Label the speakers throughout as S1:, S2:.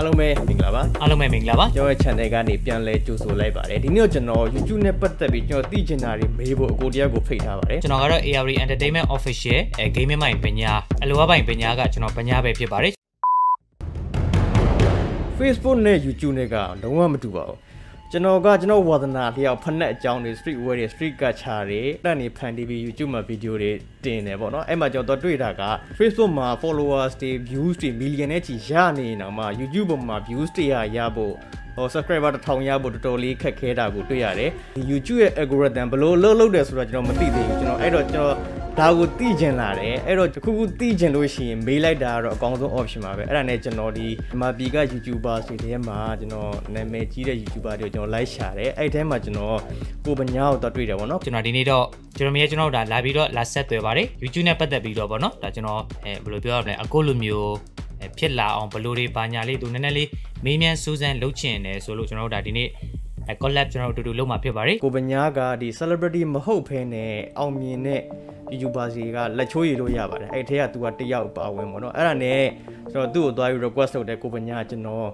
S1: အားလုံးပဲမင်္ဂလာပါ
S2: အားလုံးပဲမင်္ဂလာပါ
S1: ကျွန်တော်ရဲ့ channel ကနေပြန်လဲကြိုဆိုလိုက်ပါတယ်ဒီနေ့တော့ကျွန်တော် YouTube နဲ့ပတ်သက်ပြီးကျွန်တော်သိချင်တာတွေမေးဖို့အကိုတရားကိုဖိတ်ထားပါတယ်
S2: ကျွန်တော်ကတော့ ARD Entertainment Official အဲ gaming မိုင်ပညာအလိုအပိုင်ပညာကကျွန်တော်ပညာပဲဖြစ်ပါတယ်
S1: Facebook နဲ့ YouTube နဲ့ကလုံးဝမတူပါဘူး ကျွန်တော်ကကျွန်တော်ဝါသနာလျောက်ဖက်နဲ့အကြောင်းတွေ street wear တွေ street culture တွေတက်နေဖန်တီးပြီး YouTube မှာ video တွေတင်တယ်ပေါ့နော်အဲ့မှာကျွန်တော်တွေ့တာက Facebook မှာ followers တွေ views တွေ million နဲ့ချီရနေနေတော့မှ YouTube ပေါ်မှာ views တွေရရဖို့ဟို subscriber တစ်ထောင်ရဖို့တော်တော်လေးခက်ခဲတာကိုတွေ့ရတယ်ဒီ YouTube ရဲ့ algorithm ဘယ်လိုလုပ်လုပ်တယ်ဆိုတာကျွန်တော်မသိသေးဘူးကျွန်တော်အဲ့တော့ကျွန်တော် ဒါကိုသိကျင်လာတယ်အဲ့တော့တခုခုသိကျင်လို့ရှိရင်မေးလိုက်တာကတော့အကောင်းဆုံး option ပါပဲအဲ့ဒါနဲ့ကျွန်တော်ဒီမြန်မာပြည်က YouTuber တွေထဲမှာကျွန်တော်နာမည်ကြီးတဲ့ YouTuber တွေကိုကျွန်တော် like ရှာတယ်အဲ့ထဲမှာကျွန်တော်ကိုပညာကိုတော့တွေ့တယ်ပေါ့နော်
S2: ကျွန်တော်ဒီနေ့တော့ကျွန်တော်မြဲကျွန်တော်တို့ဒါလာပြီးတော့လာဆက်သွယ်ပါတယ် YouTube နဲ့ပတ်သက်ပြီးတော့ဗောနော်ဒါကျွန်တော်အဲဘယ်လိုပြောရမလဲအခုလိုမျိုးအဲဖြစ်လာအောင်ဘယ်လိုတွေပါညာလေးသူနည်းနည်းလေးမေးမြန်းစူးစမ်းလုပ်ချင်တယ်ဆိုလို့ကျွန်တော်တို့ဒါဒီနေ့အဲ collab ကျွန်တော်တို့အတူတူလုပ်မှာဖြစ်ပါတယ်
S1: ကိုပညာကဒီ celebrity မဟုတ်ဘဲနဲ့အောင်မြင်တဲ့ YouTuber တွေကလက်ချိုးရည်လို့ရပါတယ်အဲ့ထဲက तू ကတယောက်ပါဝင်ပေါ့နော်အဲ့ဒါနဲ့ကျွန်တော်သူ့ကိုသွားပြီး request လုပ်တဲ့ကိုပညာကကျွန်တော်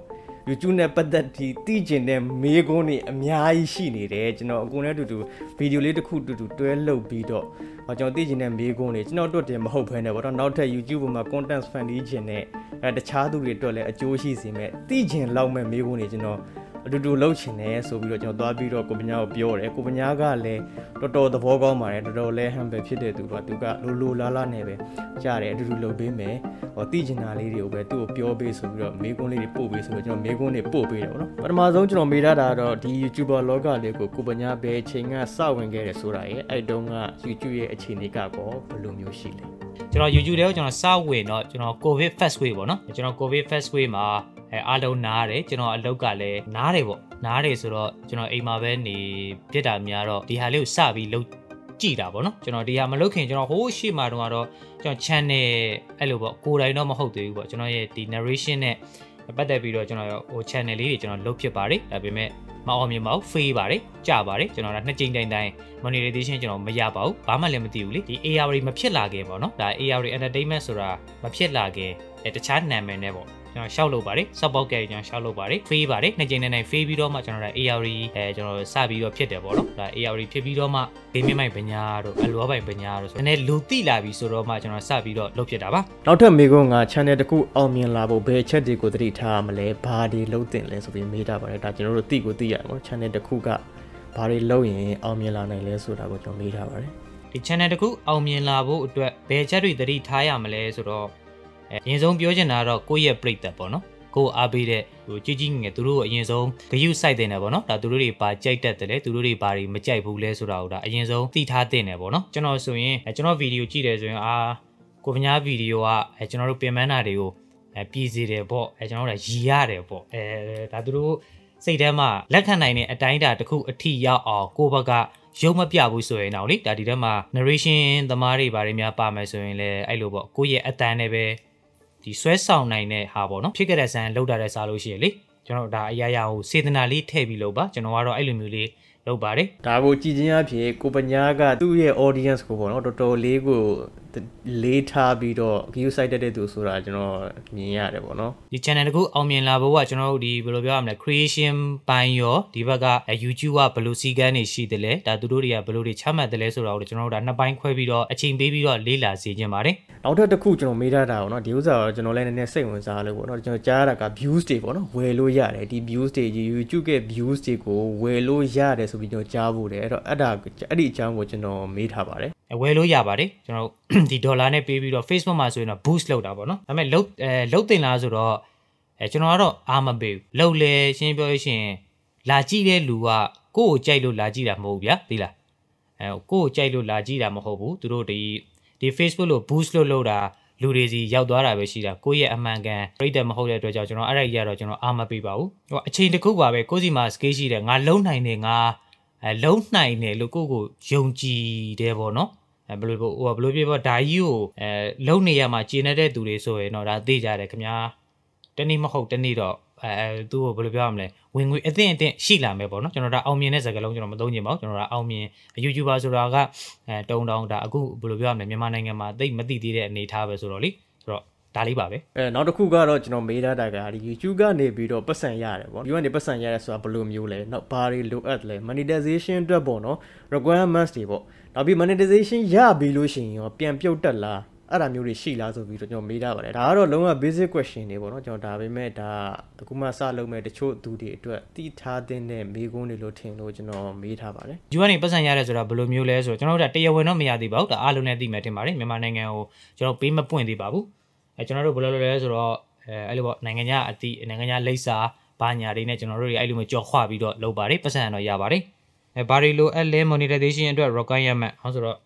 S1: YouTube နဲ့ပတ်သက်ပြီးတည်ကျင်တဲ့မေးခွန်းတွေအများကြီးရှိနေတယ်ကျွန်တော်အကူနဲ့အတူတူဗီဒီယိုလေးတစ်ခုတူတူတွဲလုပ်ပြီးတော့ဟောကျွန်တော်တည်ကျင်တဲ့မေးခွန်းတွေကျွန်တော်တို့တည်းမဟုတ်ဘဲနဲ့ပေါ့နော်နောက်ထပ် YouTube ပေါ်မှာ content fan ဒီကျင်တဲ့အဲတခြားသူတွေအတွက်လည်းအကျိုးရှိစေမဲ့တည်ကျင်လောက်မဲ့မေးခွန်းတွေကျွန်တော် အတူတူလှုပ်ချင်တယ်ဆိုပြီးတော့ကျွန်တော်သွားပြီးတော့ကိုပညာကိုပြောတယ်ကိုပညာကလည်းတော်တော်သဘောကောင်းပါတယ်တော်တော်လဲ humble ဖြစ်တဲ့သူကသူကလိုလိုလားလားနဲ့ပဲကြားတယ်အတူတူလှုပ်ပေးမယ်ဟောသိချင်တာလေးတွေကိုပဲသူ့ကိုပြောပေးဆိုပြီးတော့မေးခွန်းလေးတွေပို့ပေးဆိုတော့ကျွန်တော်မေးခွန်းတွေပို့ပေးတယ်ပေါ့နော်ပထမဆုံးကျွန်တော်မေးထားတာတော့ဒီ YouTuber လောကလေးကိုကိုပညာပဲအချိန်ကစဝင်ခဲ့တယ်ဆိုတာရဲ့အဲ့တုန်းက YouTube ရဲ့အခြေအနေကကောဘယ်လိုမျိုးရှိလဲ
S2: ကျွန်တော် YouTube တွေကိုကျွန်တော်စဝင်တော့ကျွန်တော် COVID first wave ပေါ့နော်ကျွန်တော် COVID first wave မှာ အဲအားလုံးနားတယ်ကျွန်တော်အလုပ်ကလည်းနားတယ်ပေါ့နားတယ်ဆိုတော့ကျွန်တော်အိမ်မှာပဲနေပြစ်တာများတော့ဒီဟာလေးကိုစပြီးလုပ်ကြည့်တာပေါ့နော်ကျွန်တော်ဒီဟာမလုပ်ခင်ကျွန်တော်ဟိုးရှေ့မှာတုန်းကတော့ကျွန်တော် channel အဲ့လိုပေါ့ကိုယ်တိုင်တော့မဟုတ်သေးဘူးပေါ့ကျွန်တော်ရဲ့ဒီ narration နဲ့ပတ်သက်ပြီးတော့ကျွန်တော်ဟို channel လေးတွေကျွန်တော်လုပ်ဖြစ်ပါတယ်ဒါပေမဲ့မအောင်မြင်ပါဘူး fail ပါတယ်ကြပါတယ်ကျွန်တော်ကနှစ်ကြိမ်တိုင်တိုင် monetization ကျွန်တော်မရပါဘူးဘာမှလည်းမသိဘူးလေဒီ AR မဖြစ်လာခင်ပေါ့နော်ဒါ AR entertainment ဆိုတာမဖြစ်လာခင်အဲတခြားနာမည်နဲ့ပေါ့ ကျွန်တော်ရှောက်လုပ်ပါတယ် support ကကျွန်တော်ရှောက်လုပ်ပါတယ် fail ပါတယ်နှစ်ကြိမ်နဲ့နိုင် fail ပြီးတော့မှကျွန်တော်တို့ AR အဲကျွန်တော်စပြီးတော့ဖြစ်တယ်ပေါ့နော်ဒါ AR ဖြစ်ပြီးတော့မှ gaming မိုင်ပညာတို့အလိုအပိုင်ပညာတို့ဆိုနည်းလူတိလာပြီဆိုတော့မှကျွန်တော်စပြီးတော့လုပ်ဖြစ်တာပါ
S1: နောက်ထပ်မေးခွန်းက channel တစ်ခုအောင်မြင်လာဖို့ဘယ်ချက်တွေကိုသတိထားရမလဲဘာတွေလုပ်တင်လဲဆိုပြီးမေးတာပါတယ်ဒါကျွန်တော်တို့သိကိုသိရတယ်ပေါ့ channel တစ်ခုကဘာတွေလုပ်ရင်အောင်မြင်လာနိုင်လဲဆိုတာကိုကျွန်တော်မေးထားပါတယ်
S2: ဒီ channel တခုအောင်မြင်လာဖို့အတွက်ဘယ်ချက်တွေသတိထားရမလဲဆိုတော့ အဲအရင်ဆုံးပြောချင်တာကတော့ကိုယ့်ရဲ့ပြိတ္တပေါ့နော်ကိုအားပေးတဲ့ဟိုကြီးကြီးငယ်သူတို့ကိုအရင်ဆုံးဂယုစိုက်တင်တယ်ပေါ့နော်ဒါသူတို့တွေပါကြိုက်တတ်တယ်လေသူတို့တွေပါတွေမကြိုက်ဘူးလဲဆိုတာကိုဒါအရင်ဆုံးသိထားတင်တယ်ပေါ့နော်ကျွန်တော်ဆိုရင်ကျွန်တော်ဗီဒီယိုကြည့်တယ်ဆိုရင်အာကိုပညာဗီဒီယိုကအဲကျွန်တော်တို့ပြင်ပန်းတာတွေကိုအဲပြည်စီတယ်ပေါ့အဲကျွန်တော်တို့ရီရတယ်ပေါ့အဲဒါသူတို့စိတ်ထဲမှာလက်ခံနိုင်တဲ့အတိုင်းအတာတစ်ခုအထိရောက်အောင်ကိုယ့်ဘက်ကရုံမပြဘူးဆိုရင်တော့လေဒါဒီထဲမှာ narration သမားတွေဘာတွေများပါမယ်ဆိုရင်လည်းအဲ့လိုပေါ့ကိုယ့်ရဲ့အတန်နဲ့ပဲ ဒီဆွဲဆောင်နိုင်တဲ့ဟာပေါ့နော်ဖြစ်ခဲ့တဲ့ဆန်လောက်တာတဲ့စားလို့ရှိရလေကျွန်တော်ဒါအရာရာကိုစေတနာလေးထည့်ပြီးလုပ်ပါကျွန်တော်ကတော့အဲ့လိုမျိုးလေးလုပ်ပါတယ်
S1: ဒါကိုကြည်ချင်းအဖြစ်ကိုပညာကသူ့ရဲ့ audience ကိုပေါ့နော်တော်တော်လေးကို လေးထားပြီးတော့ view site တက်တဲ့သူဆိုတာကျွန်တော်မြင်ရတယ်ပေါ့နော်
S2: ဒီ channel တခုအောင်မြင်လာဖို့ကကျွန်တော်တို့ဒီဘယ်လိုပြောရမလဲ creation ပိုင်းရောဒီဘက်က YouTube ကဘယ်လိုစီကန်းတွေရှိတယ်လဲဒါသူတို့တွေကဘယ်လိုတွေချမှတ်တယ်လဲဆိုတာကိုကျွန်တော်တို့ဒါနှစ်ပိုင်းခွဲပြီးတော့အချိန်ပေးပြီးတော့လေ့လာစေခြင်းပါတယ်
S1: နောက်ထပ်တစ်ခုကျွန်တော်မေးထားတာပေါ့နော်ဒီဥစ္စာကိုကျွန်တော်လည်းနည်းနည်းစိတ်ဝင်စားလို့ပေါ့နော်ကျွန်တော်ကြားရတာက views တွေပေါ့နော်ဝယ်လို့ရတယ်ဒီ views တွေ YouTube ရဲ့ views တွေကိုဝယ်လို့ရတယ်ဆိုပြီးကျွန်တော်ကြားဖို့တယ်အဲ့တော့အဲ့ဒါအဲ့ဒီအကြောင်းကိုကျွန်တော်မေးထားပါတယ်
S2: ဝယ်လို့ရပါတယ်ကျွန်တော်ဒီဒေါ်လာနဲ့ပေးပြီးတော့ Facebook မှာဆိုရင်တော့ boost လုပ်တာပေါ့နော်ဒါပေမဲ့လုတ်အဲလုတ်တင်လားဆိုတော့အဲကျွန်တော်ကတော့အားမပေးဘူးလုတ်လေရှင်းပြောရရှင်လာကြည့်တဲ့လူကကိုယ့်ကိုကြိုက်လို့လာကြည့်တာမဟုတ်ဘူးဗျာသိလားအဲကိုယ့်ကိုကြိုက်လို့လာကြည့်တာမဟုတ်ဘူးသူတို့ဒီဒီ Facebook လို့ boost လုပ်လို့တာလူတွေစီရောက်သွားတာပဲရှိတာကိုယ့်ရဲ့အမှန်ကန်ပြိတ္တမဟုတ်တဲ့အတွက်ကြောင့်ကျွန်တော်အဲ့ဒါကြီးကတော့ကျွန်တော်အားမပေးပါဘူးဟိုအချိန်တစ်ခုပါပဲကိုယ့်စီမှာ scale ရှိတယ်ငါလုံးနိုင်တယ်ငါအဲလုံးနိုင်တယ်လို့ကိုယ့်ကိုယုံကြည်တယ်ပေါ့နော် အဲဘယ်လိုဟိုဘယ်လိုပြောဒါကြီးကိုအဲလုံနေရမှာကျင်နေတဲ့သူတွေဆိုရင်တော့ဒါသိကြတယ်ခင်ဗျာတနေ့မဟုတ်တနေ့တော့အဲသူ့ကိုဘယ်လိုပြောရမလဲဝင်ငွေအသင့်အသင့်ရှိလာမယ်ပေါ့နော်ကျွန်တော်ဒါအောင်မြင်တဲ့စကားလုံးကျွန်တော်မသုံးချင်ပါဘူးကျွန်တော်ဒါအောင်မြင် YouTuber ဆိုတာကအဲတုံတောင်ဒါအခုဘယ်လိုပြောရမလဲမြန်မာနိုင်ငံမှာသိမသိသေးတဲ့အနေအထားပဲဆိုတော့လေဆိုတော့တဒါလေးပါပဲ
S1: အဲနောက်တစ်ခုကတော့ကျွန်တော်မေးထားတာကဒီ YouTube ကနေပြီးတော့ပတ်စံရတယ်ပေါ့ YouTube ကနေပတ်စံရတယ်ဆိုတာဘယ်လိုမျိုးလဲနောက်ဘာတွေလိုအပ်လဲ monetization အတွက်ပေါ့နော် requirements တွေပေါ့ နောက်ပြီး monetization ရပြီလို့ရှိရင်ရောပြန်ပြုတ်တက်လားအဲ့ဒါမျိုးတွေရှိလားဆိုပြီးတော့ကျွန်တော်မေးထားပါတယ်ဒါကတော့လုံးဝ basic question တွေပေါ့နော်ကျွန်တော်ဒါပေမဲ့ဒါအခုမှစလုပ်မဲ့တချို့သူတွေအတွက်တည်ထားတဲ့မေးခွန်းတွေလို့ထင်လို့ကျွန်တော်မေးထားပါတယ်
S2: ယူကနေပတ်စံရရဲဆိုတာဘယ်လိုမျိုးလဲဆိုတော့ကျွန်တော်တို့ကတရားဝင်တော့မရသေးပါဘူးဒါအားလုံးနဲ့သိမှထင်ပါတယ်မြန်မာနိုင်ငံကိုကျွန်တော်ပေးမပွင့်သေးပါဘူးအဲကျွန်တော်တို့ဘယ်လိုလုပ်လဲဆိုတော့အဲအဲ့လိုပေါ့နိုင်ငံခြားအတိနိုင်ငံခြားလိပ်စာဘာညာတွေနဲ့ကျွန်တော်တို့တွေအဲ့လိုမျိုးကြော်ခွပြီးတော့လုပ်ပါတယ်ပတ်စံရတော့ရပါတယ် အဲဘာတွေလိုအပ်လဲ monetization အတွက် requirement ဟောဆိုတော့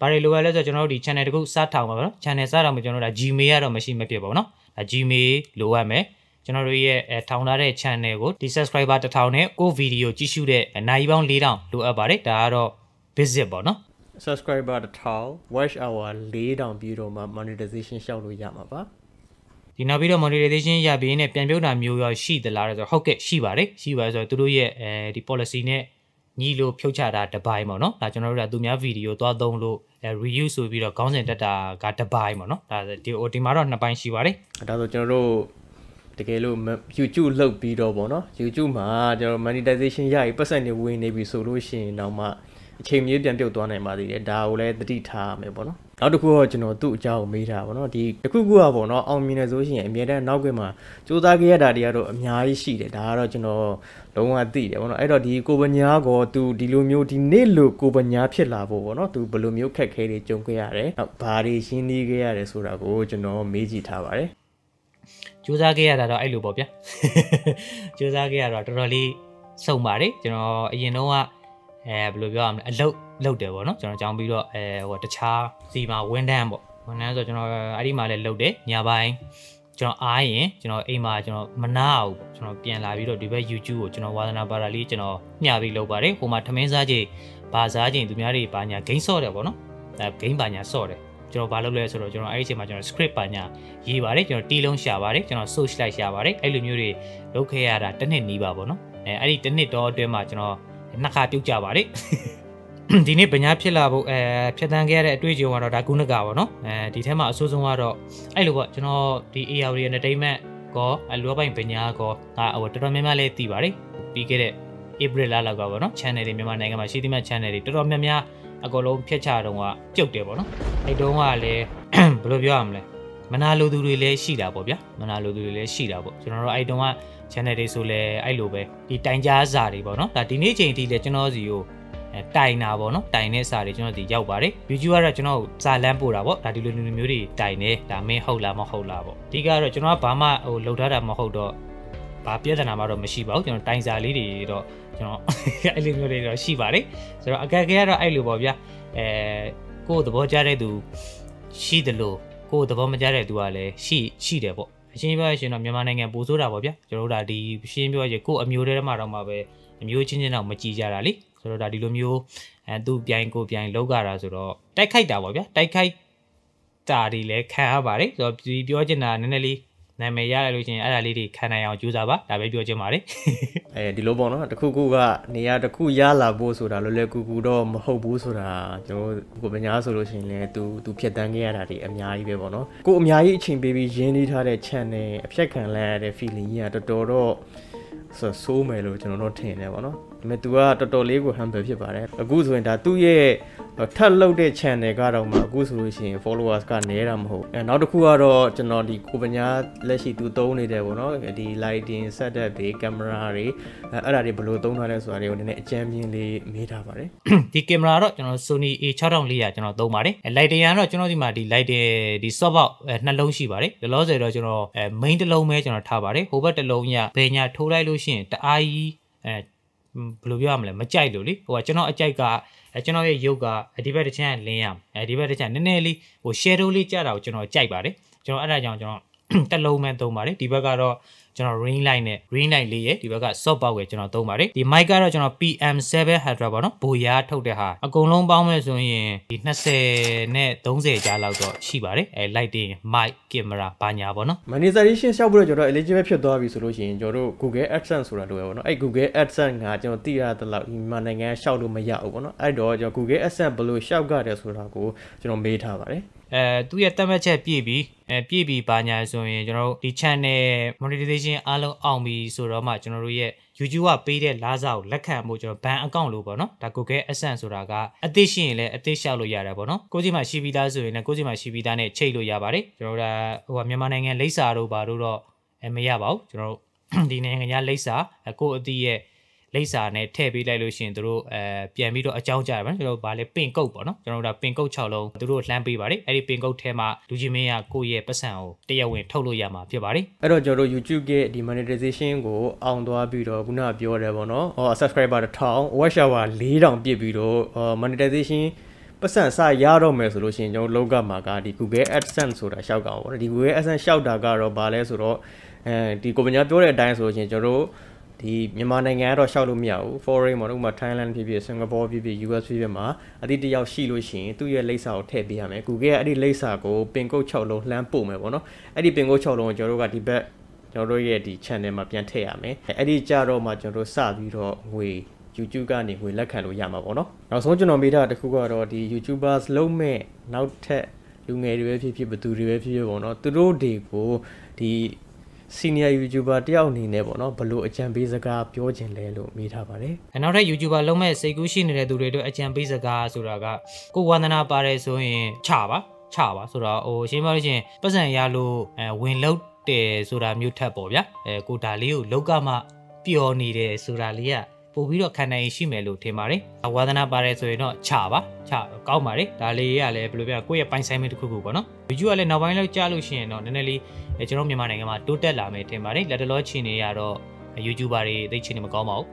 S2: ဘာတွေလိုအပ်လဲဆိုတော့ကျွန်တော်တို့ဒီ channel တခုစထောင်ပါဗောနော် channel စထောင်မှာကျွန်တော်တို့ဒါ Gmail ကတော့မရှိမဖြစ်ပါဘူးနော်ဒါ Gmail လိုအပ်မယ်ကျွန်တော်တို့ရဲ့အဲထောင်ထားတဲ့ channel ကိုဒီ subscriber 1000နဲ့ကိုဗီဒီယိုကြည့်ရှုတဲ့နိုင်ပေါင်း4000လိုအပ်ပါတယ်ဒါကတော့ visit ပေါ့နော်
S1: subscriber 1000 watch hour 4000ပြီးတော့မှ monetization ရှောက်လို့ရမှာပါ
S2: ဒီနောက်ပြီးတော့ monetization ရပြီးရင်ပြန်ပြုတ်တာမျိုးရောရှိသလားလဲဆိုတော့ဟုတ်ကဲ့ရှိပါတယ်ရှိပါတယ်ဆိုတော့သူတို့ရဲ့အဲဒီ policy နဲ့ ညီလို့ဖြုတ်ချတာတစ်ပိုင်းပေါ့နော်ဒါကျွန်တော်တို့ကသူများဗီဒီယိုသွားသုံးလို့အဲ review ဆိုပြီးတော့ခေါင်းစဉ်တက်တာကတစ်ပိုင်းပေါ့နော်ဒါဒီဒီမှာတော့နှစ်ပိုင်းရှိပါတယ်
S1: ဒါဆိုကျွန်တော်တို့တကယ်လို့ YouTube လှုပ်ပြီးတော့ဗောနော် YouTube မှာကျွန်တော် monetization ရပြီပတ်စံတွေဝင်နေပြီဆိုလို့ရှိရင်တော့မှအချိန်မြေးပြန်ပြုတ်သွားနိုင်ပါသေးတယ်ဒါကိုလည်းသတိထားရမယ်ဗောနော် နောက်တစ်ခုတော့ကျွန်တော်သူ့အကြောင်းကိုမေးတာဗောနော်ဒီတစ်ခုခုကဗောနော်အောင်မြင်နေဆိုရှင်အမြဲတမ်းနောက်ကွယ်မှာစူးစမ်းခဲ့ရတာတွေကတော့အများကြီးရှိတယ်ဒါကတော့ကျွန်တော်လုံးဝသိတယ်ဗောနော်အဲ့တော့ဒီကိုပညာကောသူဒီလိုမျိုးဒီနေ့လိုကိုပညာဖြစ်လာဖို့ဗောနော်သူဘယ်လိုမျိုးခက်ခဲတွေကြုံခဲ့ရတယ်နောက်ဘာတွေရှင်းနေခဲ့ရတယ်ဆိုတာကိုကျွန်တော်မေးကြည့်ထားပါတယ်
S2: စူးစမ်းခဲ့ရတာတော့အဲ့လိုပေါ့ဗျာစူးစမ်းခဲ့ရတော့တော်တော်လေးစုံပါတယ်ကျွန်တော်အရင်တော့က အဲဘယ်လိုပြောရမလဲအလုတ်လုတ်တယ်ပေါ့နော်ကျွန်တော်ကြောင်းပြီးတော့အဲဟိုတခြားစီမှာဝင်းတန်းပေါ့ဝင်းတန်းဆိုကျွန်တော်အဲ့ဒီမှာလည်းလုတ်တယ်ညပိုင်းကျွန်တော်အားရင်ကျွန်တော်အိမ်မှာကျွန်တော်မနာဘူးပေါ့ကျွန်တော်ပြန်လာပြီးတော့ဒီဘက် YouTube ကိုကျွန်တော်ဝါသနာပါတာလေးကျွန်တော်မျှပြီးလုပ်ပါတယ်ဟိုမှာထမင်းစားချိန်ဘာစားချိန်သူများတွေဘာညာဂိမ်းဆော့တယ်ပေါ့နော်အဲဂိမ်းဘာညာဆော့တယ်ကျွန်တော်ဘာလုပ်လဲဆိုတော့ကျွန်တော်အဲ့ဒီအချိန်မှာကျွန်တော် script ပါညာရေးပါတယ်ကျွန်တော်တီးလုံးရှာပါတယ်ကျွန်တော် source လိုက်ရှာပါတယ်အဲ့လိုမျိုးတွေလုပ်ခဲ့ရတာတစ်နှစ်နီးပါပေါ့နော်အဲအဲ့ဒီတစ်နှစ်တော့အတွင်းမှာကျွန်တော် နှစ်ခါပြုတ်ကြပါတယ်ဒီနေ့ပညာဖြစ်လာဖို့အဲဖြတ်တန်းခဲ့ရတဲ့အတွေ့အကြုံကတော့ဒါကုနကပါနော်အဲဒီထဲမှာအဆိုးဆုံးကတော့အဲ့လိုပေါ့ကျွန်တော်ဒီ AR entertainment ကောအလောပိုင်ပညာကောဒါဟိုတော်တော်များများလေးတည်ပါတယ်ပြီးခဲ့တဲ့ April လလောက်ကပေါ့နော် channel တွေမြန်မာနိုင်ငံမှာရှိသမျှ channel တွေတော်တော်များများအကုန်လုံးဖြတ်ချတော့ကပြုတ်တယ်ပေါ့နော်အဲ့တုန်းကလည်းဘယ်လိုပြောရမလဲ မနာလိုသူတွေလည်းရှိတာပေါ့ဗျာမနာလိုသူတွေလည်းရှိတာပေါ့ကျွန်တော်တို့အဲ့တုန်းက channel တွေဆိုလဲအဲ့လိုပဲဒီတိုင်ကြားစာတွေပေါ့နော်ဒါဒီနေ့ချိန်ထိလည်းကျွန်တော်စီကိုအဲတိုင်တာပေါ့နော်တိုင်တဲ့စာတွေကျွန်တော်ဒီရောက်ပါတယ် YouTube ကတော့ကျွန်တော်စာလမ်းပို့တာပေါ့ဒါဒီလိုမျိုးမျိုးတွေတိုင်နေဒါမင်းဟုတ်လားမဟုတ်လားပေါ့အဓိကတော့ကျွန်တော်ကဘာမှဟိုလှုပ်ထားတာမဟုတ်တော့ဘာပြဿနာမှတော့မရှိပါဘူးကျွန်တော်တိုင်စာလေးတွေတော့ကျွန်တော်အဲ့လိုမျိုးတွေတော့ရှိပါတယ်ဆိုတော့အကက်ခဲကတော့အဲ့လိုပေါ့ဗျာအဲကိုယ်သဘောကျတဲ့သူရှိတယ်လို့ ကိုယ်သဘောမကျတဲ့သူကလည်းရှိရှိတယ်ပေါ့အရှင်းပြောရရှင်တော့မြန်မာနိုင်ငံပိုဆိုးတာပေါ့ဗျာကျွန်တော်တို့ဒါဒီရှင်းပြောရကိုအမျိုးတွေမှာတော့မှပဲအမျိုးချင်းချင်းတော့မကြည်ကြတာလေဆိုတော့ဒါဒီလိုမျိုးအဲသူပြိုင်ကိုပြိုင်လောက်ကြတာဆိုတော့တိုက်ခိုက်တာပေါ့ဗျာတိုက်ခိုက်တာတွေလည်းခံရပါတယ်ဆိုတော့ဒီပြောချင်တာနည်းနည်းလေး နာမည်ရရလို့ချင်းအဲ့ဒါလေးတွေခံနိုင်အောင်ကြိုးစားပါဒါပဲပြောချင်ပါတယ်
S1: အဲဒီလိုပေါ့နော်တခုခုကနေရာတခုရလာဖို့ဆိုတာလွယ်လွယ်ကူကူတော့မဟုတ်ဘူးဆိုတာကျွန်တော်ကိုပညာဆိုလို့ရှိရင်လည်း तू तू ဖြတ်တန်းခဲ့ရတာဒီအများကြီးပဲပေါ့နော်ကိုအများကြီးအချိန်ပေးပြီးရင်းနှီးထားတဲ့ channel အဖြတ်ခံလိုက်ရတဲ့ feeling ကြီးကတော်တော်တော့ဆိုဆိုးမယ်လို့ကျွန်တော်တို့ထင်တယ်ပေါ့နော် ဒါပေမဲ့ तू ကတော်တော်လေးကို humble ဖြစ်ပါတယ်အခုဆိုရင်ဒါသူ့ရဲ့ထပ်လုပ်တဲ့ channel ကတော့မှအခုဆိုလို့ရှိရင် followers ကနည်းတာမဟုတ်အဲနောက်တစ်ခုကတော့ကျွန်တော်ဒီကိုပညာလက်ရှိသူသုံးနေတယ်ပေါ့နော်ဒီ lighting setup တွေ camera တွေအဲ့ဒါတွေဘယ်လိုသုံးထားလဲဆိုတာတွေကိုနည်းနည်းအကြမ်းမြင်လေးမေးထားပါတယ်
S2: ဒီကင်မရာတော့ကျွန်တော် Sony A6400 ကျွန်တော်သုံးပါတယ်အဲ lighting ကတော့ကျွန်တော်ဒီမှာဒီ lighting ဒီ soft box အဲနှလုံးရှိပါတယ်လောလောဆယ်တော့ကျွန်တော်အဲ main တစ်လုံးပဲကျွန်တော်ထားပါတယ်ဟိုဘက်တစ်လုံးညဘယ်ညာထိုးလိုက်လို့ရှိရင်တအားကြီးအဲ ဘယ်လိုပြောရမလဲမကြိုက်လို့လေဟိုကကျွန်တော်အကြိုက်ကအဲကျွန်တော်ရဲ့ရုပ်ကဒီဘက်တစ်ချမ်းလင်းရအဲဒီဘက်တစ်ချမ်းနည်းနည်းလေးဟို shadow လေးကြတာကိုကျွန်တော်ကြိုက်ပါတယ်ကျွန်တော်အဲ့ဒါကြောင့်ကျွန်တော်တစ်လုံးပဲသုံးပါတယ်ဒီဘက်ကတော့ ကျွန်တော် ring light နဲ့ ring light လေးရဲ့ဒီဘက်က soft box ကိုကျွန်တော်သုံးပါတယ်ဒီ mic ကတော့ကျွန်တော် PM700 ပေါ့နော်ဘူရားထုတ်တဲ့ဟာအကုန်လုံးပေါင်းမယ်ဆိုရင်ဒီ20နဲ့30ကြားလောက်တော့ရှိပါတယ်အဲ lighting mic camera ဘာညာပေါ့နော်
S1: monetization ရှောက်ပြီးတော့ကျွန်တော် eligible ဖြစ်သွားပြီဆိုလို့ရှိရင်ကျွန်တော်တို့ Google AdSense ဆိုတာလိုရပါတော့အဲ့ Google AdSense ကကျွန်တော်သိရတဲ့လောက်ဒီမှာနိုင်ငံရှောက်လို့မရဘူးပေါ့နော်အဲ့တော့ကျွန်တော် Google AdSense ဘယ်လိုရှောက်ကြတယ်ဆိုတာကိုကျွန်တော်မေးထားပါတယ်
S2: အဲသူ့ရဲ့တက်မှတ်ချက်ပြည့်ပြီးအဲပြည့်ပြီးပါညာဆိုရင်ကျွန်တော်တို့ဒီ channel monetization အားလုံးအောင်ပြီဆိုတော့မှကျွန်တော်တို့ရဲ့ YouTube ကပေးတဲ့လားစာကိုလက်ခံဖို့ကျွန်တော် ban account လို့ပေါ့နော်ဒါ Google AdSense ဆိုတာကအသစ်ရှိရင်လည်းအသစ်ရှောက်လို့ရတယ်ပေါ့နော်ကိုကြီးမှရှိပြီးသားဆိုရင်လည်းကိုကြီးမှရှိပြီးသားနဲ့ချိတ်လို့ရပါတယ်ကျွန်တော်တို့ဟိုမြန်မာနိုင်ငံလိပ်စာတို့ဘာတို့တော့အဲမရပါဘူးကျွန်တော်တို့ဒီနိုင်ငံညာလိပ်စာကိုအသည့်ရဲ့ လိပ်စာနဲ့ထည့်ပေးလိုက်လို့ရှိရင်တို့အဲပြန်ပြီးတော့အကြောင်းကြားရပါမယ်ကျွန်တော်တို့ဗာလဲပင်ကုတ်ပေါ့နော်ကျွန်တော်တို့ဒါပင်ကုတ်6လုံးတို့လှမ်းပေးပါတယ်အဲ့ဒီပင်ကုတ်ထဲမှာလူကြီးမင်းကကိုယ့်ရဲ့ပတ်စံကိုတရားဝင်ထုတ်လို့ရမှာဖြစ်ပါတယ်
S1: အဲ့တော့ကျွန်တော်တို့ YouTube ရဲ့ဒီ monetization ကိုအောင်သွားပြီးတော့ခုနကပြောတယ်ပေါ့နော်ဟော subscriber 1000 watch hour 4000ပြည့်ပြီးတော့ monetization ပတ်စံစရတော့မယ်ဆိုလို့ရှိရင်ကျွန်တော်လောကမှာကဒီ Google AdSense ဆိုတာရှောက်ကောင်ပေါ့နော်ဒီ Google AdSense ရှောက်တာကတော့ဘာလဲဆိုတော့အဲဒီကိုပညာပြောတဲ့အတိုင်းဆိုလို့ရှိရင်ကျွန်တော်တို့ ဒီမြန်မာနိုင်ငံကတော့ရှောက်လို့မရဘူး foreign မှာတော့ဥပမာ Thailand ဖြစ်ဖြစ် Singapore ဖြစ်ဖြစ် US ဖြစ်ဖြစ်မှာအတိတယောက်ရှိလို့ရှိရင်သူ့ရဲ့လိပ်စာကိုထည့်ပေးရမယ် Google ကအဲ့ဒီလိပ်စာကိုပင်ကုတ်6လုံးလှမ်းပို့မယ်ပေါ့နော်အဲ့ဒီပင်ကုတ်6လုံးကိုကျွန်တော်တို့ကဒီဘက်ကျွန်တော်တို့ရဲ့ဒီ channel မှာပြန်ထည့်ရမယ်အဲ့ဒီကြတော့မှကျွန်တော်တို့စပြီးတော့ငွေ YouTube ကနေငွေလက်ခံလို့ရမှာပေါ့နော်နောက်ဆုံးကျွန်တော်မိတာတစ်ခုကတော့ဒီ YouTubers လုံးမဲ့နောက်ထပ်လူငယ်တွေပဲဖြစ်ဖြစ်ဘသူတွေပဲဖြစ်ဖြစ်ပေါ့နော်သူတို့တွေကိုဒီ senior YouTuber တယောက်အနေနဲ့ပေါ့နော်ဘလို့အကြံပေးစကားပြောခြင်းလဲလို့မေးထားပါတယ်။
S2: နောက်ထပ် YouTuber လုံးမဲ့စိတ်ကူးရှိနေတဲ့သူတွေတို့အကြံပေးစကားဆိုတာကကိုဝန္ဒနာပါတယ်ဆိုရင်ချပါချပါဆိုတော့ဟိုရှင်းပါလို့ရှိရင်ပတ်စံရလို့အဲဝင်လောက်တယ်ဆိုတာမျိုးထက်ပေါ့ဗျာအဲကိုဒါလေးကိုလောက်ကမှပျော်နေတယ်ဆိုတာလေးက ပို့ပြီးတော့ခံနိုင်ရှိမယ်လို့ထင်ပါတယ်။ဝါသနာပါတယ်ဆိုရင်တော့ချပါချကောင်းပါတယ်ဒါလေးကလည်းဘယ်လိုပြောကိုယ့်ရဲ့ပိုင်ဆိုင်မှုတစ်ခုခုပေါ့နော်။ video ကလည်းနောက်ပိုင်းလောက်ကြားလို့ရှိရင်တော့နည်းနည်းလေးအဲကျွန်တော်မြန်မာနိုင်ငံမှာတိုးတက်လာမယ်ထင်ပါတယ်။လက်တလောချင်နေရတော့ YouTuber တွေသိချင်နေမကောင်းပါဘူး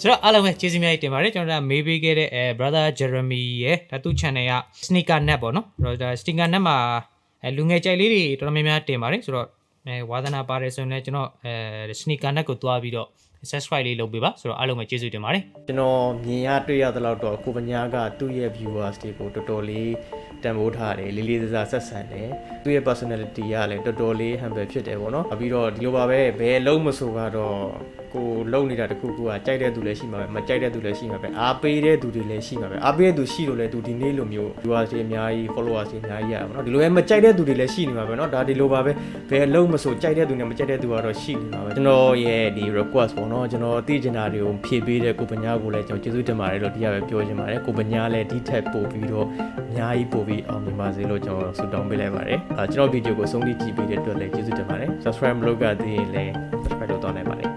S2: ဆိုတော့အားလုံးပဲကျေးဇူးများတင်ပါတယ်ကျွန်တော်တို့မေးပေးခဲ့တဲ့အဲ brother Jeremy ရဲ့ဒါသူ့ channel က sneaker net ပေါ့နော်အဲ့တော့ဒါ sneaker net မှာအဲလူငယ်ကြိုက်လေးတွေတော်တော်များများတင်ပါတယ်ဆိုတော့အဲဝါသနာပါတယ်ဆိုရင်လည်းကျွန်တော်အဲ sneaker net ကိုတွားပြီးတော့ subscribe လေးလုပ်ပေးပါဆိုတော့အားလုံးပဲကျေးဇူးတင်ပါတယ်
S1: ကျွန်တော်မြင်ရတွေ့ရသလောက်တော့ကိုပညာကသူ့ရဲ့ viewers တွေကိုတော်တော်လေးတန်ဖိုးထားတယ်လေးလေးစားစားဆက်ဆံတယ်သူ့ရဲ့ personality ကလည်းတော်တော်လေး humble ဖြစ်တယ်ပေါ့နော်ပြီးတော့ဒီလိုပါပဲဘယ်လုံးမဆိုကတော့ ကိုလုံနေတာတခုခုကကြိုက်တဲ့သူလည်းရှိမှာပဲမကြိုက်တဲ့သူလည်းရှိမှာပဲအားပေးတဲ့သူတွေလည်းရှိမှာပဲအားပေးတဲ့သူရှိလို့လည်းသူဒီနေ့လိုမျိုး viewers တွေအများကြီး followers တွေအများကြီးရပါတော့ဒီလိုပဲမကြိုက်တဲ့သူတွေလည်းရှိနေမှာပဲเนาะဒါဒီလိုပါပဲဘယ်လုံးမဆိုကြိုက်တဲ့သူနဲ့မကြိုက်တဲ့သူကတော့ရှိနေမှာပဲကျွန်တော်ရဲ့ဒီ request ပေါ့เนาะကျွန်တော်သိချင်တာတွေကိုဖြည့်ပေးတဲ့ကိုပညာကိုလည်းကျွန်တော်ကျေးဇူးတင်ပါတယ်လို့တရားပဲပြောချင်ပါတယ်ကိုပညာလည်းဒီထက်ပို့ပြီးတော့အများကြီးပို့ပြီးအောင်မြင်ပါစေလို့ကျွန်တော်ဆုတောင်းပေးလိုက်ပါတယ်အဲကျွန်တော်ဗီဒီယိုကိုဆုံးဖြတ်ကြည့်ပေးတဲ့အတွက်လည်းကျေးဇူးတင်ပါတယ် subscribe မလုပ်ကြသေးရင်လည်း subscribe လုပ်တော့နိုင်ပါတယ်